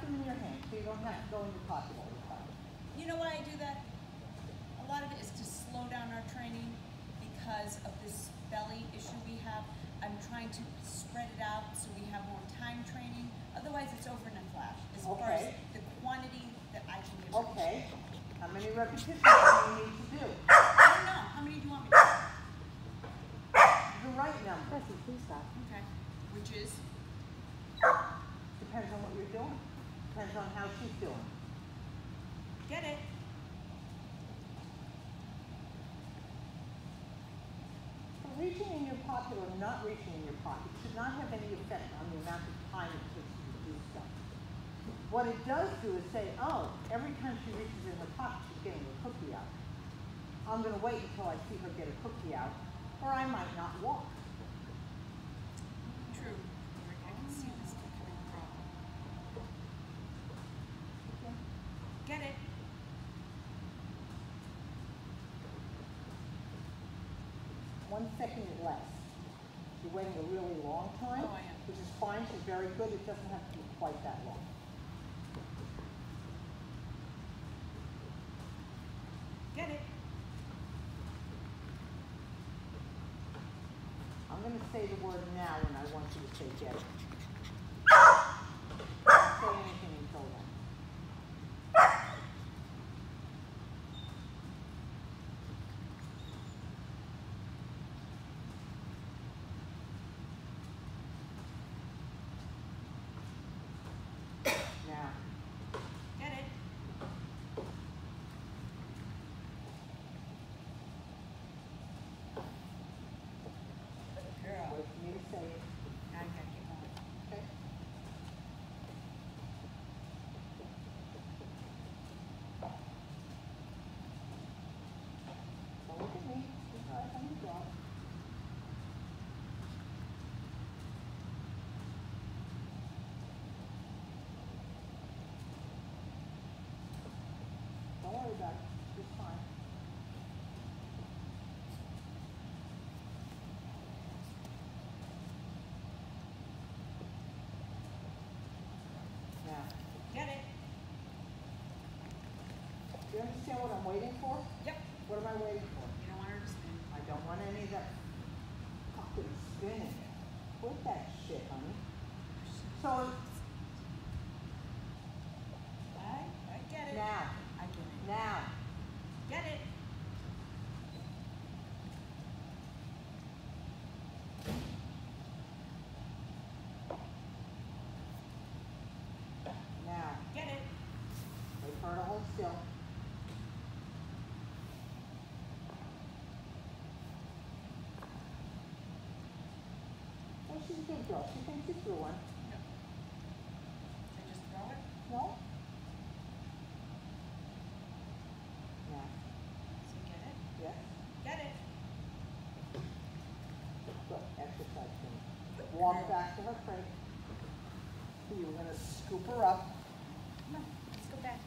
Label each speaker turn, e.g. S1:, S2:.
S1: so you don't have to go in your pocket all the time.
S2: You know why I do that? A lot of it is to slow down our training because of this belly issue we have. I'm trying to spread it out so we have more time training. Otherwise, it's over in a flash. As far as
S1: Okay.
S2: the quantity that I can give.
S1: Okay, how many repetitions do you need to do?
S2: I don't know. How many do you want me to do?
S1: The right number,
S3: Bessie, please stop.
S2: Okay. Which is?
S1: depends on what you're doing, depends on how she's doing.
S2: Get it?
S1: So Reaching in your pocket or not reaching in your pocket should not have any effect on the amount of time it takes you to do stuff. What it does do is say, oh, every time she reaches in her pocket, she's getting a cookie out. I'm gonna wait until I see her get a cookie out, or I might not walk.
S2: True. Rick, I can see this becoming a problem. Get it?
S1: One second less. You're waiting a really long time,
S2: Oh,
S1: which is fine, she's very good, it doesn't have to be quite that long.
S2: Get it?
S1: I'm gonna say the word now and I want you to say get it. Don't say anything until then. Now,
S2: Get it? Girl.
S1: wait for me to say it,
S2: Now I gotta get going.
S1: okay? Don't look at me, it's all right, I'm the dog. Don't worry about it, it's fine. Now,
S2: Get it?
S1: Do you understand what I'm waiting for?
S2: Yep.
S1: What am I waiting for?
S2: You don't want her to spin.
S1: I don't want any of that fucking spinning. Quit that shit, honey. So,
S2: I, I get it.
S1: now,
S2: I get it.
S1: now,
S2: Get it?
S1: now,
S2: Get it?
S1: wait for her to hold still. Good girl. She thinks you threw one.
S2: I just throw it?
S1: No? Now,
S2: So get it? Get it?
S1: good, exercise thing. Walk back to her crate. you're gonna scoop her up.
S2: Come on, let's go back.